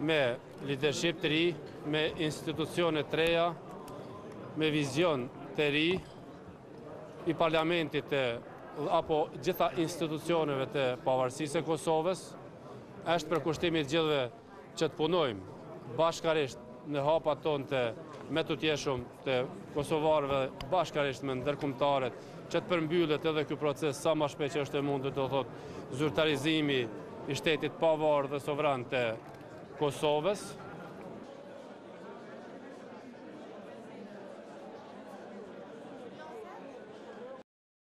me lidership të ri, me institucione të reja, me vizion të ri i parlamentit apo gjitha institucioneve të pavarësisë së Kosovës, është përkushtimi i gjithve që të punojmë bashkarisht në hapat tanë të mëtutjeshëm të kosovarëve bashkarisht me ndërkombëtarët që të përmbyllet edhe ky proces sa ma shpejt që është e mundur, do thotë zyrtarizimi i shtetit të pavarur dhe sovran të Kosovës.